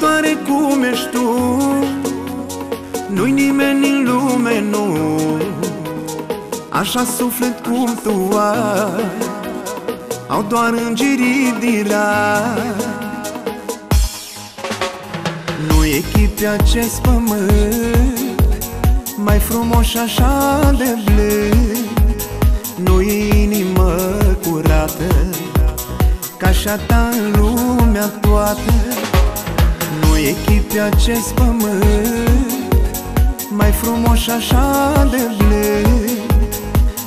Iubitoare cum ești tu. Nu-i nimeni în lume, nu. Așa suflet cum tu ai. Au doar îngerii din rai Nu echipi acest pământ Mai frumos și așa de blând. Nu e inimă curată Ca așa ta în lumea toată Nu echipi acest pământ Mai frumos și așa de blând.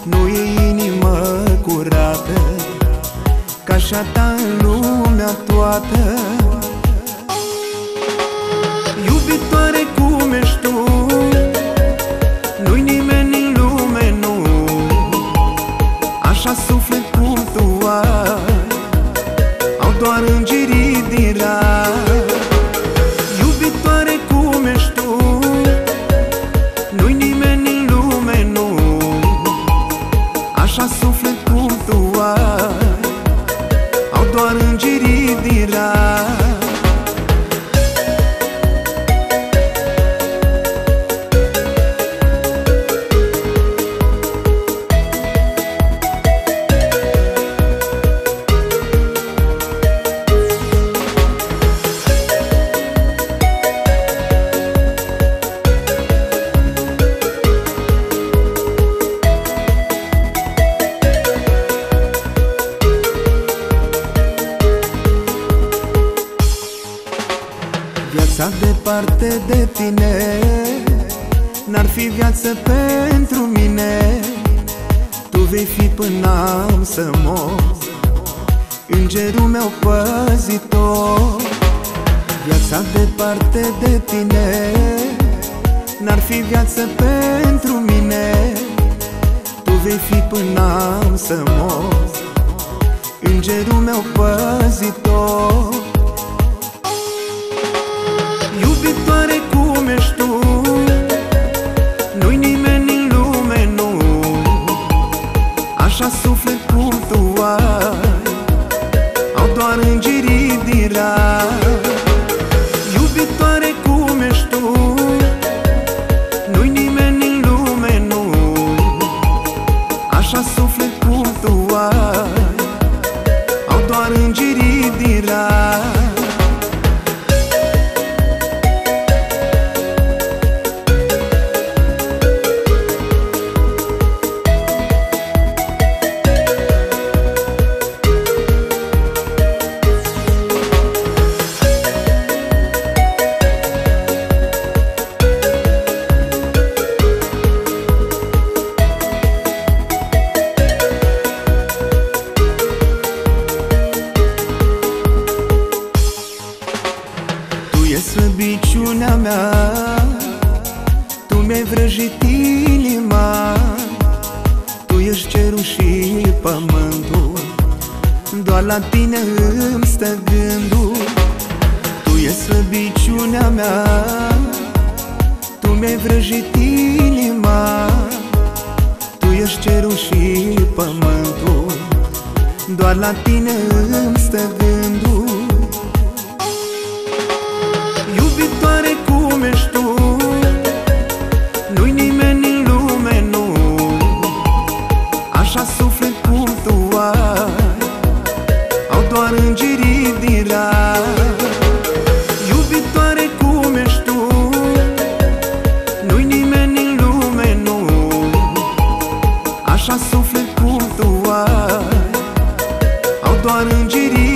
Nu e inimă curată Ca așa ta în lumea toată. Iubitoare cum ești tu Nu-i nimeni în lume, nu. Așa suflet cum tu ai Au doar îngerii din rai Au doar îngerii Viața departe de tine. N-ar fi viață pentru mine. Tu vei fi până am să mor. Îngerul meu păzitor. Viața departe de tine. N-ar fi viață pentru mine. Tu vei fi până am să mor. Îngerul meu păzitor Au doar îngerii vrăjit inima. Tu ești cerul și pământul. Doar la tine îmi stă gândul. Tu e slăbiciunea mea. Tu mi-ai vrăjit inima. Tu ești cerul și pământul. Doar la tine îmi stă gândul Așa suflet cum tu ai Au doar îngerii din rai Iubitoare cum ești tu Nu-i nimeni în lume, nu. Așa suflet cum tu ai Au doar îngerii